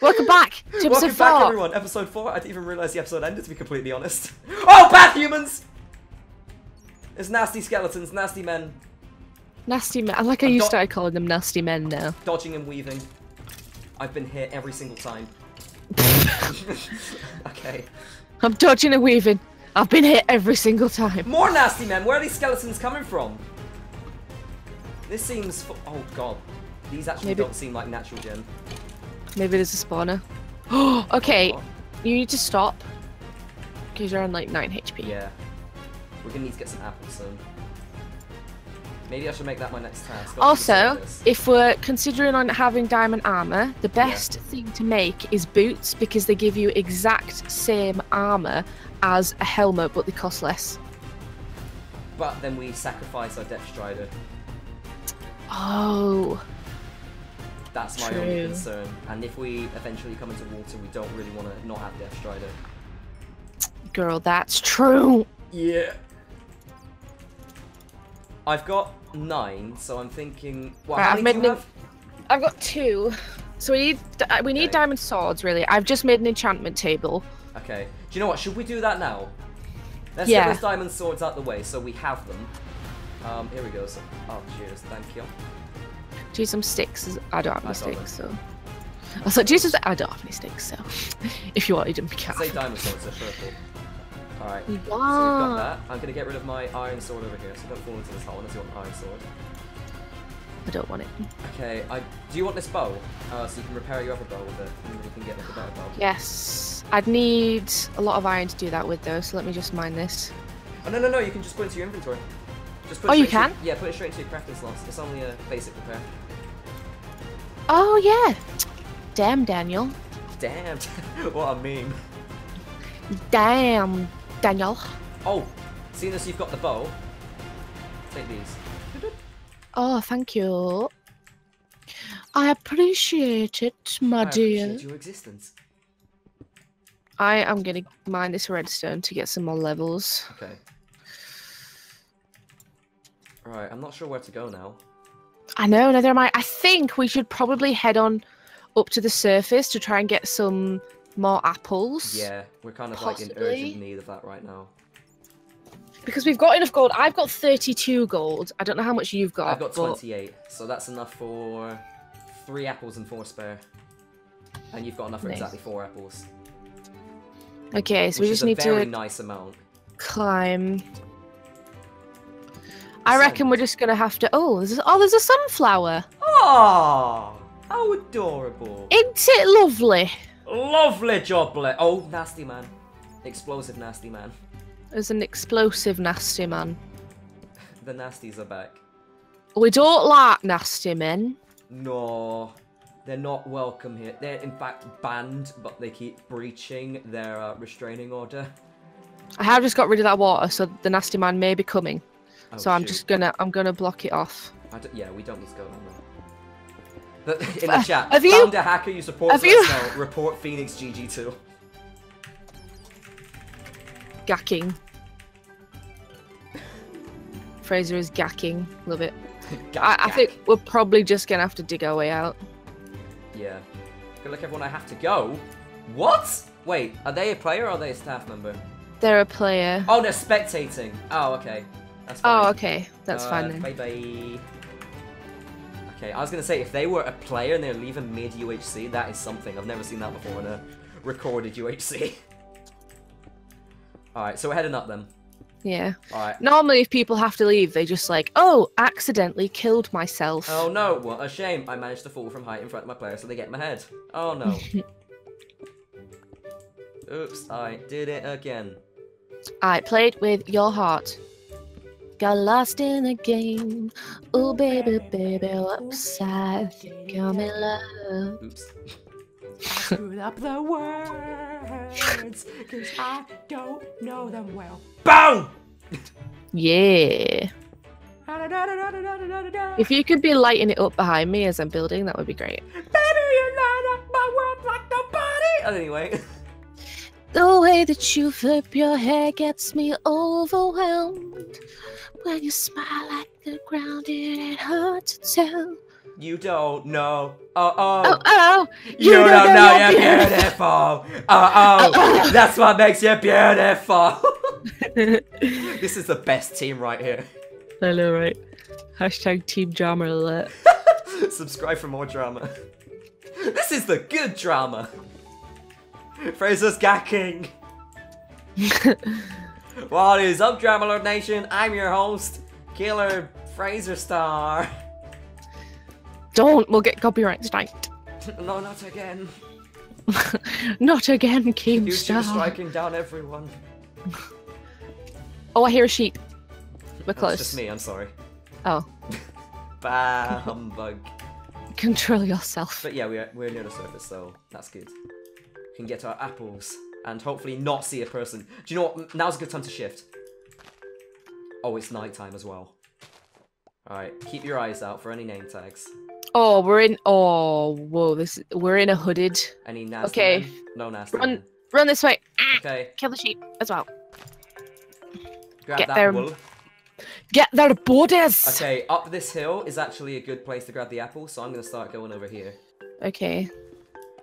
Welcome back to episode Welcome four. back, everyone. Episode four. I didn't even realize the episode ended. To be completely honest. Oh, bad humans! It's nasty skeletons, nasty men, Nasty men. I like how I'm you started calling them nasty men now. dodging and weaving. I've been hit every single time. okay. I'm dodging and weaving. I've been hit every single time. More nasty men. Where are these skeletons coming from? This seems. Oh god. These actually Maybe- don't seem like natural gen. Maybe there's a spawner. okay, you need to stop. Because you're on like 9 HP. Yeah. We're gonna need to get some apples soon. Maybe I should make that my next task. Also, if we're considering on having diamond armor, the best thing to make is boots because they give you exact same armor as a helmet, but they cost less. But then we sacrifice our Depth Strider. Oh, That's my only concern. And if we eventually come into water, we don't really want to not have Depth Strider. girl, that's true. Yeah. I've got nine, so I'm thinking. What? Right, I've made an- have? I've got two. So we need uh, we need Okay. diamond swords, really. I've just made an enchantment table. Okay. Do you know what? Should we do that now? Let's Yeah. get those diamond swords out the way so we have them. Um, here we go. So, oh, cheers. Thank you. Do some sticks. I don't have any I got them. sticks, so. I thought Jesus, I don't have any sticks, so if you wanted them, you can. Say swords are purple. Alright. So we've got that. I'm gonna get rid of my iron sword over here, so don't fall into this hole unless you want an iron sword. I don't want it. Okay, I do you want this bow? Uh, so you can repair your other bow with it, and then you can get like a better bow. Yes, I'd need a lot of iron to do that with, though. So let me just mine this. Oh no no no! You can just put into your inventory. Just put Oh, you can? yeah, put it straight into your crafting slots. It's only a basic repair. Oh yeah. Damn, Daniel. Damn, what a meme. Damn, Daniel. Oh, seeing as you've got the bow, take these. Oh, thank you. I appreciate it, my I dear. appreciate your existence. I am gonna mine this redstone to get some more levels. Okay. Right, I'm not sure where to go now. I know, neither am I. I think we should probably head on up to the surface to try and get some more apples. Yeah, we're kind of like in urgent need of that right now. Because we've got enough gold. I've got 32 gold. I don't know how much you've got. I've got but- 28, so that's enough for three apples and four spare. And you've got enough for Nice. exactly four apples. Okay, so which we just a need very to nice amount. climb. I reckon we're just gonna have to. Oh, there's a, oh, there's a sunflower. Oh, how adorable! Isn't it lovely? Lovely job, Ble- Oh, nasty man. Explosive nasty man. There's an explosive nasty man. The nasties are back. We don't like nasty men. No, they're not welcome here. They're in fact banned, but they keep breaching their uh, restraining order. I have just got rid of that water, so the nasty man may be coming. Oh, so I'm shoot. just gonna I'm gonna block it off. Yeah, we don't need to go down there. But in the chat, Have you- found a hacker you support. have you-. Report Phoenix GG2. Gacking. Fraser is gacking. Love it. I, I think we're probably just gonna have to dig our way out. Yeah. Good luck, everyone. I have to go. What? Wait, are they a player or are they a staff member? They're a player. Oh, they're spectating. Oh, okay. That's fine. Oh, okay. That's Uh, fine then. Bye bye. Okay, I was gonna say if they were a player and they're leaving mid UHC, that is something. I've never seen that before in a recorded UHC. Alright, so we're heading up then. Yeah. Alright. Normally, if people have to leave, they just like, oh, accidentally killed myself. Oh no, what a shame. I managed to fall from height in front of my player so they get my head. Oh no. Oops, I did it again. I played with your heart. Got lost in the game. Oh, baby, baby, whoops. I think I'm in love. Oops. screwed up the words because I don't know them well. BOOM! Yeah. If you could be lighting it up behind me as I'm building, that would be great. Baby, you light up my world like nobody. Anyway. The way that you flip your hair gets me overwhelmed. When you smile like the ground, it ain't hard to tell. You don't know. Oh, oh. Oh, oh, You, don't, know, you're beautiful. Oh, oh. That's what makes you beautiful. this is the best team right here. I know, right? Hashtag Team Drama Alert. Subscribe for more drama. This is the good drama. Fraser's gacking. What is up, Drama Alert Nation? I'm your host, Killer Fraser Star. Don't, we'll get copyright strike. no, not again. Not again, Keemstar. striking down everyone. Oh, I hear a sheep. We're close. just me, I'm sorry. Oh, Bah, humbug. control yourself. But yeah, we're, we're near the surface, so that's good. Can get our apples and hopefully not see a person. Do you know what? Now's a good time to shift. Oh, it's nighttime as well. Alright, keep your eyes out for any name tags. Oh, we're in. Oh, whoa! This we're in a hooded. Any nasty Okay. men? No nasty Run. men. Run this way. Ah, Okay, kill the sheep as well. grab Get that there. wool. Get their bodies. Okay, up this hill is actually a good place to grab the apple, so I'm gonna start going over here. Okay.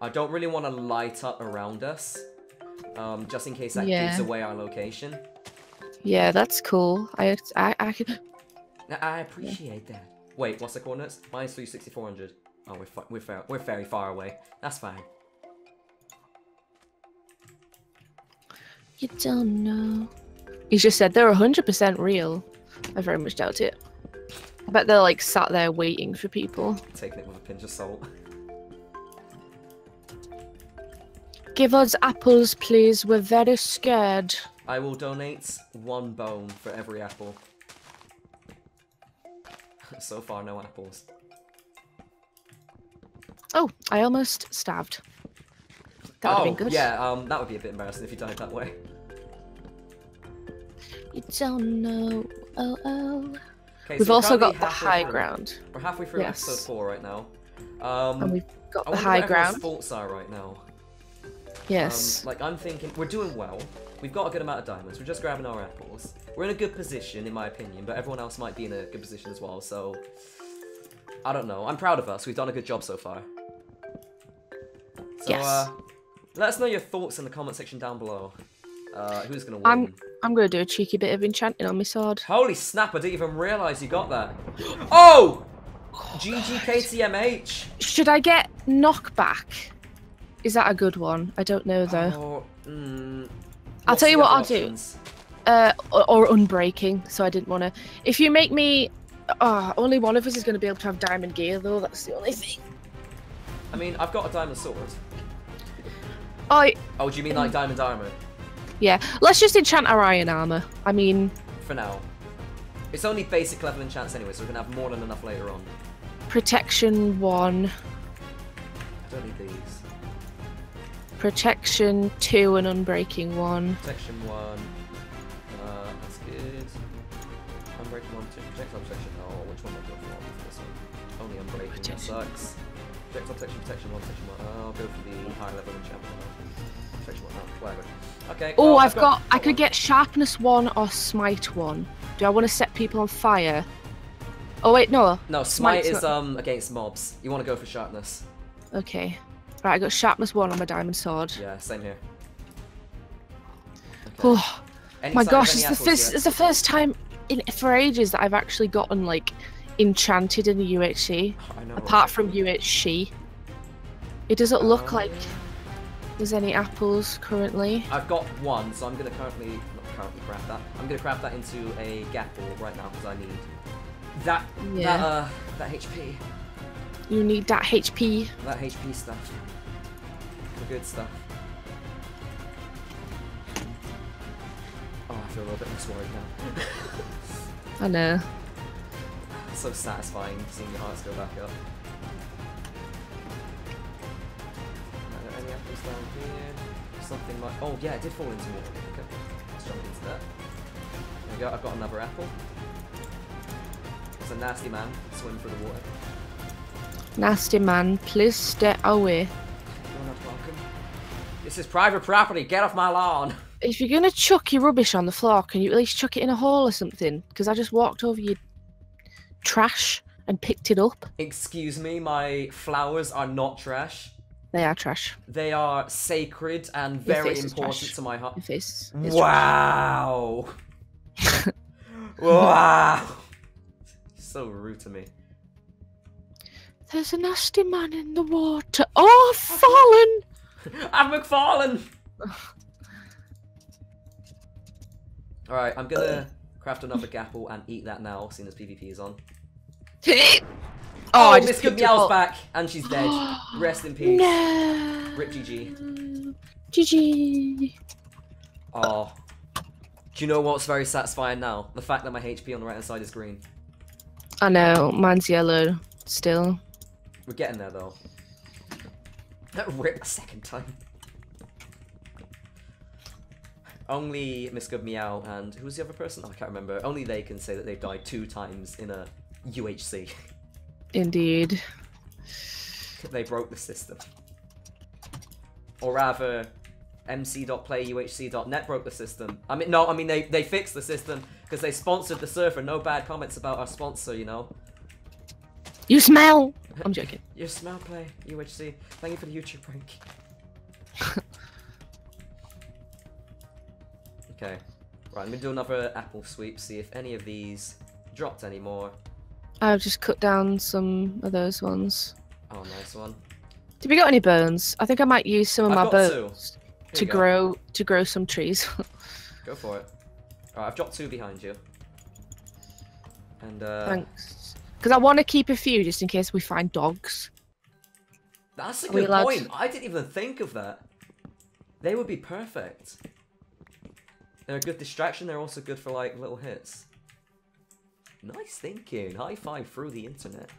I don't really want to light up around us, um, just in case that Yeah. gives away our location. Yeah, that's cool. I I I could. I appreciate that. Wait, what's the coordinates? Minus three sixty four hundred. Oh, we're we're fa- we're very far away. That's fine. You don't know. He's just said they're hundred percent real. I very much doubt it. I bet they're like sat there waiting for people. Taking it with a pinch of salt. Give us apples, please. We're very scared. I will donate one bone for every apple. so far, no apples. Oh, I almost stabbed. That would oh, good. yeah, um, that would be a bit embarrassing if you died that way. You don't know. Oh oh. Okay, We've so also got the high through. ground, We're halfway through Yes. episode four right now. Um, and we've got I the wonder high ground. thoughts are right now. Yes. Um, like I'm thinking, we're doing well. We've got a good amount of diamonds. We're just grabbing our apples. We're in a good position, in my opinion, but everyone else might be in a good position as well. So I don't know. I'm proud of us. We've done a good job so far. So Yes. uh, let us know your thoughts in the comment section down below. Uh, who's gonna win? I'm- I'm gonna do a cheeky bit of enchanting on my sword. Holy snap! I didn't even realize you got that. Oh! GGKTMH. Should I get knockback? Is that a good one? I don't know though. Oh, mm, I'll tell you what I'll do. Uh, or, or unbreaking. So I didn't want to. If you make me, uh, only one of us is going to be able to have diamond gear though. That's the only thing. I mean, I've got a diamond sword. Oh Oh, do you mean like diamond armor? yeah. Let's just enchant our iron armor. I mean, For now. It's only basic level enchants anyway, so we're gonna have more than enough later on. protection one, I don't need these. Protection two, and unbreaking one. Protection one. Uh, that's good. Unbreaking one, two. Projectile protection. Oh, which one am I going for this one? Only unbreaking. That sucks. Projectile protection, protection one, protection one. Oh, I'll go for the high level enchantment. Protection one, oh, whatever. Okay. Oh, well, I've got. I could one. get sharpness one or smite one. Do I want to set people on fire? Oh wait, no. No, smite Smite's is not- um against mobs. You want to go for sharpness. Okay. Right, I got sharpness one on my diamond sword. Yeah, same here. Okay. Oh Any my gosh, it's the first it's the first time in for ages that I've actually gotten like enchanted in the UHC. Know, Apart right? from UHC, it doesn't look like Um, there's any apples currently. I've got one, so I'm gonna currently not currently craft that. I'm gonna craft that into a gapple right now because I need that Yeah. that uh that HP You need that HP. that HP stuff. The good stuff. Oh, I feel a little bit less worried now. I know. It's so satisfying seeing your hearts go back up. Are there any apples down here? Something like oh yeah, it did fall into water. Okay, let's jump into that. There we go. I've got another apple. It's a nasty man swim through the water. Nasty man, please stay away. You're not welcome. This is private property. Get off my lawn. If you're gonna chuck your rubbish on the floor, can you at least chuck it in a hole or something? Because I just walked over your trash and picked it up. Excuse me, my flowers are not trash. They are trash. They are sacred and very important to my heart. Your face. is trash. Wow. wow. So rude to me. There's a nasty man in the water. Oh, I've fallen. I'm McFarlane. Alright, I'm gonna craft another gapple and eat that now, seeing as PvP is on. oh, Oh, I just Good picked it Meow's up. back, and she's dead. Rest in peace. No. Rip GG. GG. Oh. Do you know what's very satisfying now? The fact that my HP on the right hand side is green. I know, mine's yellow still. We're getting there though. That rip a second time. Only Miss Good Meow and who's the other person? Oh, I can't remember. Only they can say that they've died two times in a UHC. Indeed. they broke the system. Or rather, mc.playuhc.net broke the system. I mean, no, I mean, they, they fixed the system because they sponsored the server. No bad comments about our sponsor, you know. You smell. I'm joking. Your smell play, UHC. Thank you for the YouTube prank. okay. Right, I'm gonna do another apple sweep, see if any of these dropped any more. I've just cut down some of those ones. Oh, nice one. Did we got any bones? I think I might use some of I've my got bones to you go. grow to grow some trees. Go for it. Alright, I've dropped two behind you. And, uh. Thanks. Because I want to keep a few just in case we find dogs. That's a Are good point. to- I didn't even think of that. They would be perfect. They're a good distraction. They're also good for like little hits. Nice thinking. High five through the internet.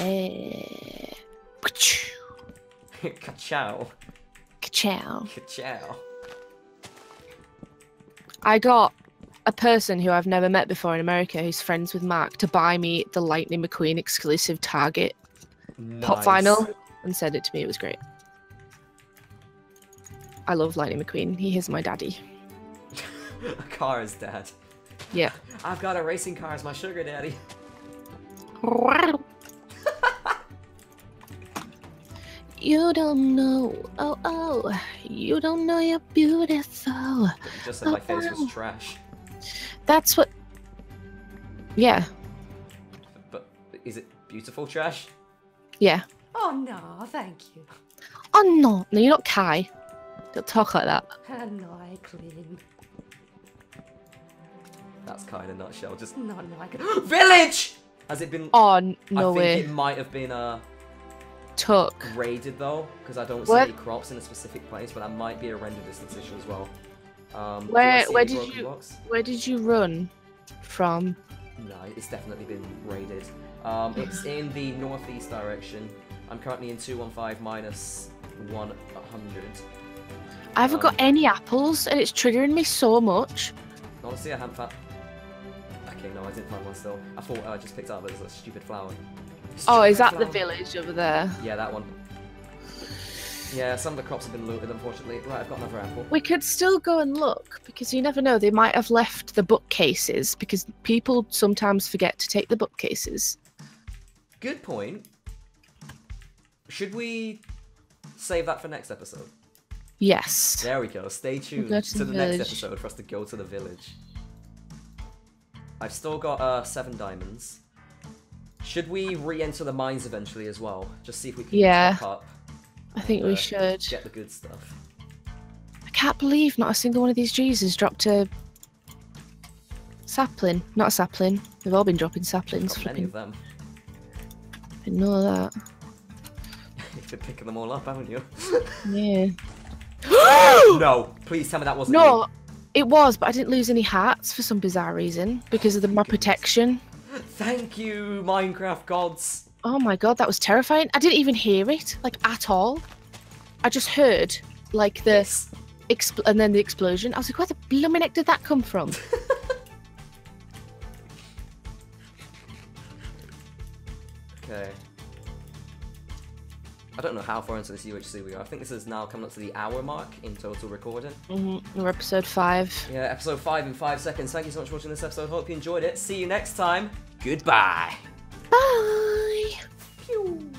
Yeah. Ka-chow. Ka-chow. Ka-chow. Ka-chow. I got a person who I've never met before in America who's friends with Mark to buy me the Lightning McQueen exclusive Target pop Nice. vinyl and send it to me. It was great. I love Lightning McQueen. He is my daddy. a car is dad. Yeah. I've got a racing car as my sugar daddy. You don't know, oh oh, you don't know you're beautiful. Just said my oh, face was Oh. trash. That's what. Yeah, But is it beautiful trash? yeah. Oh no, thank you. Oh no, no, you're not Kai. Don't talk like that. no, I clean. That's kind of nutshell. Just No, no, I can. village. Has it been? Oh n- no I think way. it might have been uh Tuck. raided though, because I don't see Where- any crops in a specific place, but that might be a render distance issue as well. Um, Where- where did you-? Where did you run from? No, it's definitely been raided. Um, it's in the northeast direction. I'm currently in 215 minus 100. I haven't got Um, any apples, and it's triggering me so much. Honestly, I haven't found. Okay, no, I didn't find one still. I thought I just picked up, but it's a stupid flower. Oh, is Stupid that the village over there? Yeah, that one. Yeah, some of the crops have been looted, unfortunately. Right, I've got another apple. We could still go and look because you never know. They might have left the bookcases because people sometimes forget to take the bookcases. Good point. Should we save that for next episode? Yes. There we go. Stay tuned go to, to the, the next episode for us to go to the village. I've still got uh, seven diamonds. Should we re-enter the mines eventually as well? Just see if we can Yeah. top up, I think and, we uh, should. get the good stuff. I can't believe not a single one of these trees has dropped a sapling. Not a sapling. They've all been dropping saplings. Many of them. Didn't know that. You've been picking them all up, haven't you? Yeah. no, please tell me that wasn't No, me. it was, but I didn't lose any hearts for some bizarre reason because of the, my protection. Thank you, Minecraft gods. Oh my god, that was terrifying. I didn't even hear it, like at all. I just heard like the Yes. expl- and then the explosion. I was like, where the blooming heck did that come from? Okay. I don't know how far into this UHC we are. I think this is now coming up to the hour mark in total recording. hmm We're episode five. Yeah, episode 5 in 5 seconds. Thank you so much for watching this episode. Hope you enjoyed it. See you next time. Goodbye. Bye. Pew.